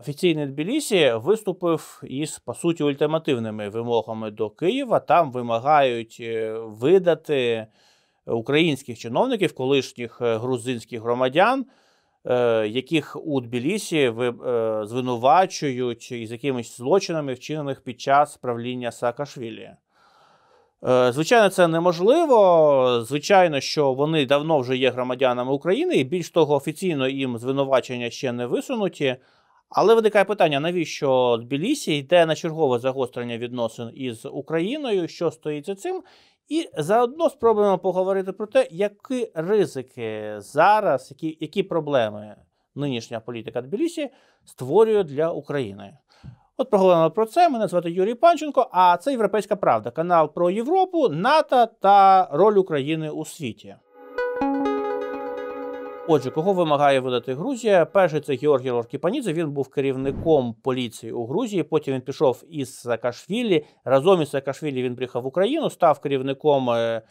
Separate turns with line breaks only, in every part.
Офіційний Тбілісі виступив із по суті ультимативними вимогами до Києва. Там вимагають е, видати українських чиновників, колишніх е, грузинських громадян, е, яких у Тбілісі звинувачують із якимись злочинами, вчинених під час правління Саакашвілі. Звичайно, це неможливо. Звичайно, що вони давно вже є громадянами України, і більш того, офіційно їм звинувачення ще не висунуті. Але виникає питання: навіщо Тбілісі йде на чергове загострення відносин із Україною, що стоїть за цим? І заодно спробуємо поговорити про те, які ризики зараз, які які проблеми нинішня політика Тбілісі створює для України. От поговоримо про це. Мене звати Юрій Панченко, а це Європейська Правда, канал про Європу, НАТО та роль України у світі. Отже, кого вимагає видати Грузія? Перший це Георгій Лоркіпанідзе, Він був керівником поліції у Грузії. Потім він пішов із Саакашвілі. Разом із Саакашвілі він приїхав в Україну, став керівником е,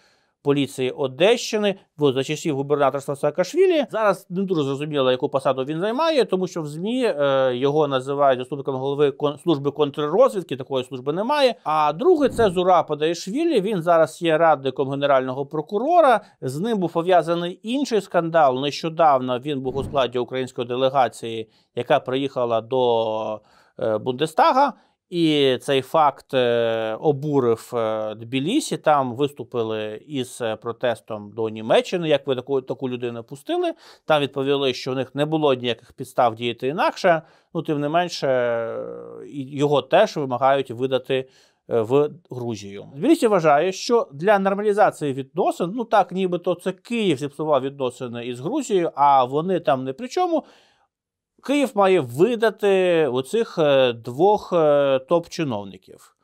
поліції Одещини за часів губернаторства Саакашвілі. Зараз не дуже зрозуміло, яку посаду він займає, тому що в ЗМІ е, його називають заступником голови служби контррозвідки. Такої служби немає. А другий це Зура Падаєшвілі. Він зараз є радником генерального прокурора. З ним був пов'язаний інший скандал. Нещодавно він був у складі української делегації, яка приїхала до е, Бундестага. І цей факт е, обурив е, Тбілісі. Там виступили із е, протестом до Німеччини. Як ви таку таку людину пустили? Там відповіли, що в них не було ніяких підстав діяти інакше. Ну, тим не менше, його теж вимагають видати в Грузію. Тбілісі вважає, що для нормалізації відносин, ну так, нібито це Київ зіпсував відносини із Грузією, а вони там не при чому. Київ має видати оцих е, двох е, топ-чиновників.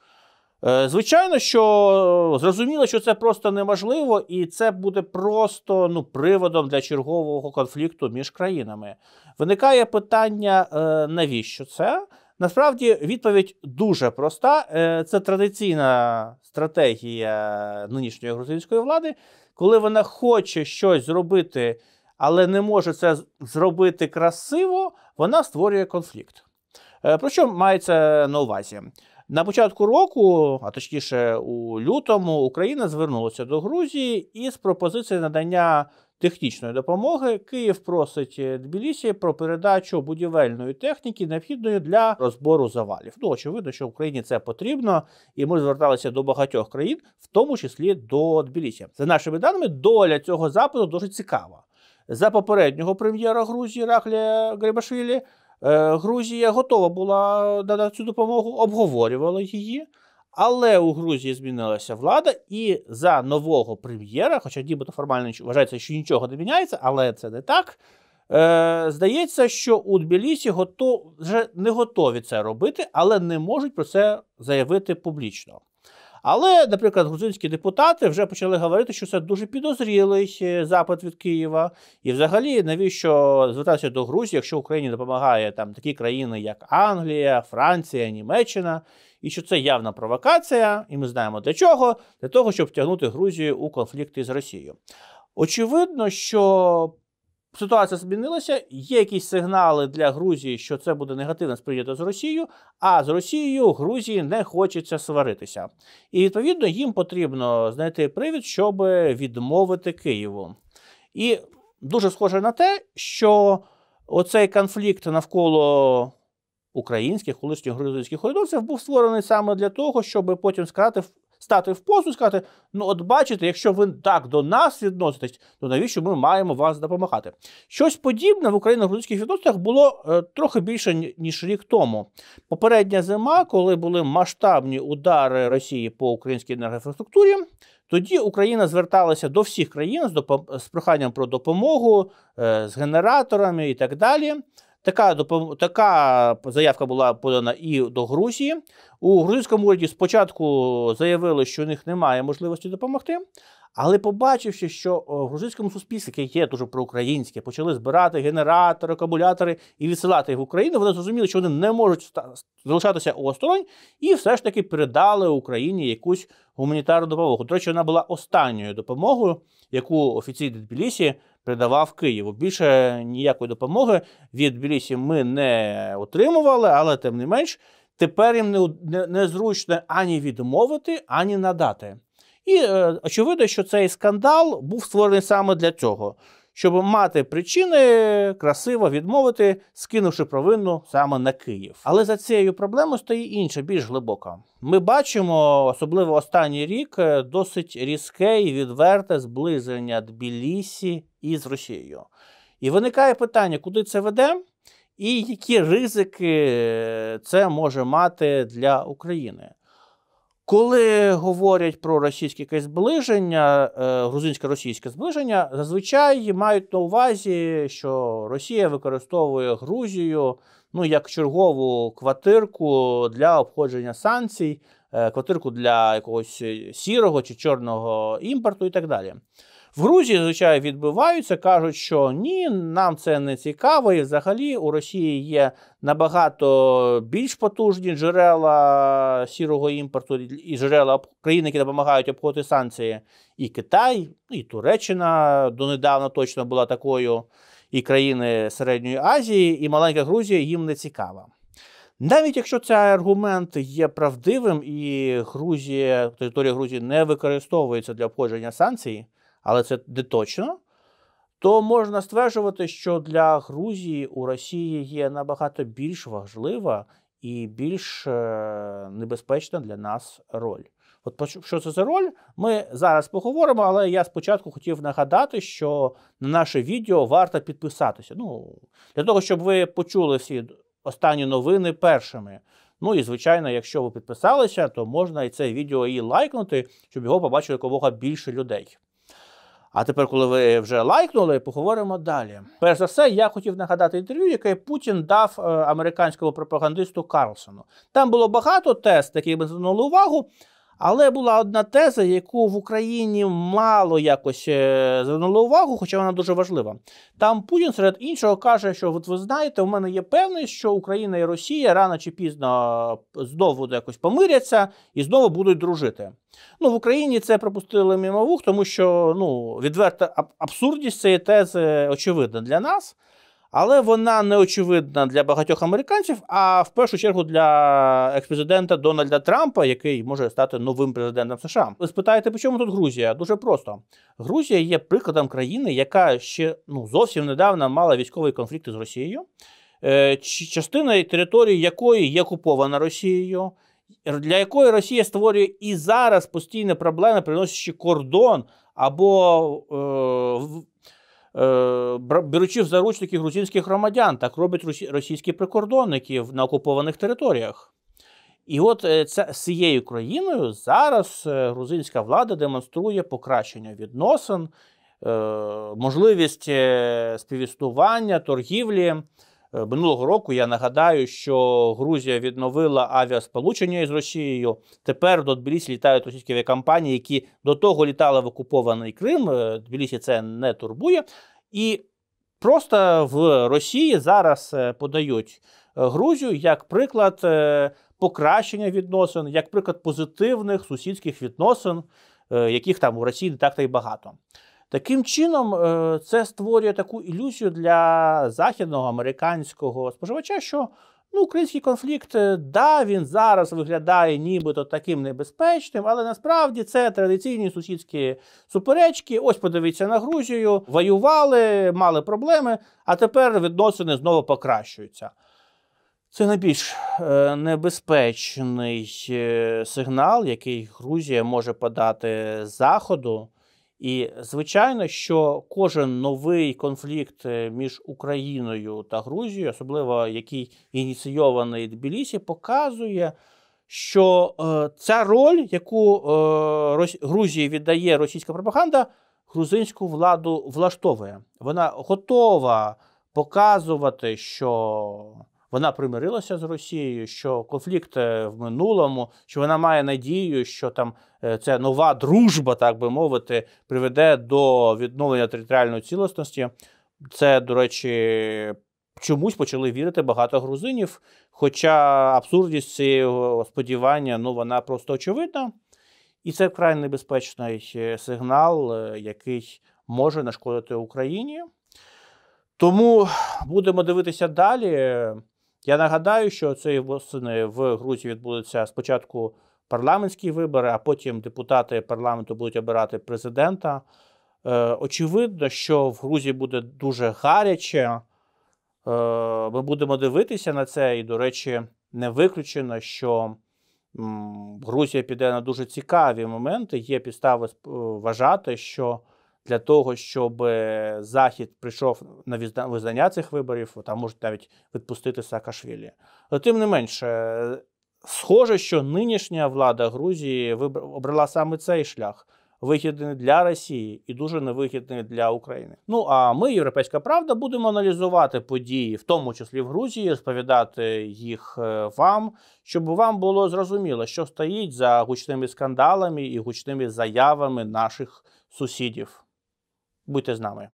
Е, звичайно, що зрозуміло, що це просто неможливо, і це буде просто ну, приводом для чергового конфлікту між країнами. Виникає питання, навіщо це? Насправді відповідь дуже проста. Це традиційна стратегія нинішньої грузинської влади, коли вона хоче щось зробити але не може це зробити красиво, вона створює конфлікт. Е, про що мається на увазі? На початку року, а точніше у лютому, Україна звернулася до Грузії із пропозицією надання технічної допомоги. Київ просить Тбілісі про передачу будівельної техніки, необхідної для розбору завалів. Ну, очевидно, що Україні це потрібно, і ми зверталися до багатьох країн, в тому числі до Тбілісі. За нашими даними, доля цього запиту дуже цікава. За попереднього прем'єра Грузії Раклія Грибашвілі е, Грузія готова була надати цю допомогу, обговорювала її. Але у Грузії змінилася влада, і за нового прем'єра, хоча нібито формально вважається, що нічого не міняється, але це не так. Е, Здається, що у Тбілісі готов, вже не готові це робити, але не можуть про це заявити публічно. Але, наприклад, грузинські депутати вже почали говорити, що це дуже підозрілий е, запит від Києва. І, взагалі, навіщо звертатися до Грузії, якщо Україні допомагає там такі країни, як Англія, Франція, Німеччина, і що це явна провокація, і ми знаємо для чого? Для того, щоб втягнути Грузію у конфлікти з Росією. Очевидно, що Ситуація змінилася, є якісь сигнали для Грузії, що це буде негативно сприйнято з Росією, а з Росією Грузії не хочеться сваритися. І відповідно їм потрібно знайти привід, щоб відмовити Києву. І дуже схоже на те, що оцей конфлікт навколо українських, колишніх грузинських урядовців був створений саме для того, щоб потім сказати стати в позу і сказати: ну, от бачите, якщо ви так до нас відноситесь, то навіщо ми маємо вас допомагати? Щось подібне в україно-грузинських відносинах було е, трохи більше ніж рік тому. Попередня зима, коли були масштабні удари Росії по українській енергоінфраструктурі, тоді Україна зверталася до всіх країн з, проханням про допомогу е, з генераторами і так далі. Така така заявка була подана і до Грузії. У грузинському уряді спочатку заявили, що у них немає можливості допомогти, але побачивши, що в грузинському суспільстві, яке є дуже проукраїнське, почали збирати генератори, акумулятори і відсилати їх в Україну, вони зрозуміли, що вони не можуть залишатися осторонь, і все ж таки передали Україні якусь гуманітарну допомогу. До речі, вона була останньою допомогою, яку офіційні Тбілісі передавав Києву. Більше ніякої допомоги від Тбілісі ми не отримували, але тим не менш, тепер їм незручно ані відмовити, ані надати. І е, очевидно, що цей скандал був створений саме для цього щоб мати причини красиво відмовити, скинувши провину саме на Київ. Але за цією проблемою стоїть інша, більш глибока. Ми бачимо, особливо останній рік, е, досить різке і відверте зближення Тбілісі із Росією. І виникає питання, куди це веде, і які ризики е, це може мати для України. Коли говорять про російське якесь зближення, е, грузинсько-російське зближення, зазвичай мають на увазі, що Росія використовує Грузію ну, як чергову квартирку для обходження санкцій, е, квартирку для якогось сірого чи чорного імпорту і так далі. В Грузії, звичайно, відбиваються, кажуть, що ні, нам це не цікаво, і взагалі у Росії є набагато більш потужні джерела сірого імпорту і джерела країн, які допомагають обходити санкції. І Китай, і Туреччина донедавна точно була такою, і країни Середньої Азії, і маленька Грузія їм не цікава. Навіть якщо цей аргумент є правдивим, і Грузія, територія Грузії не використовується для обходження санкцій але це не точно, то можна стверджувати, що для Грузії у Росії є набагато більш важлива і більш е, небезпечна для нас роль. От що це за роль, ми зараз поговоримо, але я спочатку хотів нагадати, що на наше відео варто підписатися. Ну, Для того, щоб ви почули всі останні новини першими. Ну і, звичайно, якщо ви підписалися, то можна і це відео і лайкнути, щоб його побачили якомога більше людей. А тепер, коли ви вже лайкнули, поговоримо далі. Перш за все, я хотів нагадати інтерв'ю, яке Путін дав е, американському пропагандисту Карлсону. Там було багато тест, які ми звернули увагу. Але була одна теза, яку в Україні мало якось е, звернули увагу, хоча вона дуже важлива. Там Путін серед іншого каже, що от ви знаєте, у мене є певність, що Україна і Росія рано чи пізно знову якось помиряться і знову будуть дружити. Ну, В Україні це пропустили мимо вух, тому що ну, відверта абсурдність цієї тези очевидна для нас але вона не очевидна для багатьох американців, а в першу чергу для експрезидента Дональда Трампа, який може стати новим президентом США. Ви спитаєте, по чому тут Грузія? Дуже просто. Грузія є прикладом країни, яка ще ну зовсім недавно мала військовий конфлікт з Росією, е, частина території якої є окупована Росією. Для якої Росія створює і зараз постійні проблеми, приносячи кордон або Е, беручи в заручники грузинських громадян, так роблять російські прикордонники на окупованих територіях. І от е, це з цією країною зараз е, грузинська влада демонструє покращення відносин, можливість співіснування, торгівлі. Е, минулого року я нагадаю, що Грузія відновила авіасполучення із Росією. Тепер до Тбілісі літають російські авіакомпанії, які до того літали в окупований Крим. Е, Тбілісі це не турбує. І просто в Росії зараз е, подають Грузію як приклад покращення відносин, як приклад позитивних сусідських відносин, яких там у Росії не так та й багато. Таким чином, е, це створює таку ілюзію для західного американського споживача, що ну, український конфлікт, е, да, він зараз виглядає нібито таким небезпечним, але насправді це традиційні сусідські суперечки. Ось подивіться на Грузію, воювали, мали проблеми, а тепер відносини знову покращуються. Це найбільш е, небезпечний сигнал, який Грузія може подати Заходу. І звичайно, що кожен новий конфлікт е, між Україною та Грузією, особливо який ініційований Тбілісі, показує, що е, ця роль, яку е, Грузії віддає російська пропаганда, грузинську владу влаштовує. Вона готова показувати, що вона примирилася з Росією, що конфлікт е, в минулому, що вона має надію, що там е, ця нова дружба, так би мовити, приведе до відновлення територіальної цілісності. Це, до речі, чомусь почали вірити багато грузинів. Хоча абсурдність цього сподівання ну, вона просто очевидна. І це вкрай небезпечний е, сигнал, який може нашкодити Україні. Тому будемо дивитися далі. Я нагадаю, що цієї восени в Грузії відбудуться спочатку парламентські вибори, а потім депутати парламенту будуть обирати президента. Е, очевидно, що в Грузії буде дуже гаряче. Е, ми будемо дивитися на це, і, до речі, не виключено, що Грузія піде на дуже цікаві моменти. Є підстави вважати, що для того, щоб Захід прийшов на визнання цих виборів, там можуть навіть відпустити Саакашвілі. Але тим не менше, схоже, що нинішня влада Грузії обрала саме цей шлях. Вигідний для Росії і дуже невигідний для України. Ну а ми, Європейська Правда, будемо аналізувати події, в тому числі в Грузії, розповідати їх е, вам, щоб вам було зрозуміло, що стоїть за гучними скандалами і гучними заявами наших сусідів. Будьте з нами.